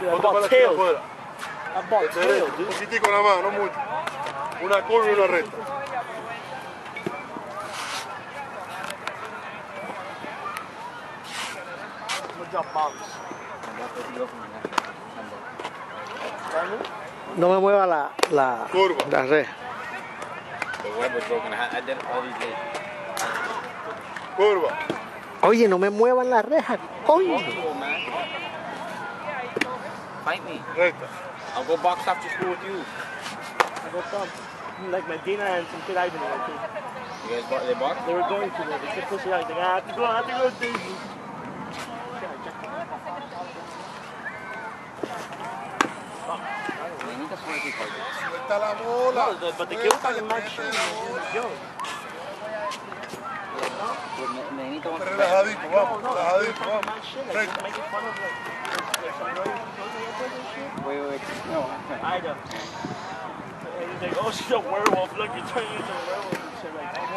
Dude, Otra para tail. afuera. Tail, un poquitico nada más, no mucho. Una curva y una recta. No me mueva la, la, curva. la red. Curva. Oye, no me muevan la reja, coño. Cool, man. Fight me. Recta. I'll go box after school with you. I go thumb. Like Medina and some kid Ivan there too. You guys bo- they box? They were going to, but they kept pushing out. Like, ah, I have to go, I have to go, Daisy. They need to swear to card. Suelta la bola. No, but the kid was talking mad shit. Yo, They need to want to Relajadito, vamos. no, he was Relajadito, talking vamos. mad item. And he's like, oh, she's a werewolf. Look, you turn into a werewolf and shit like that.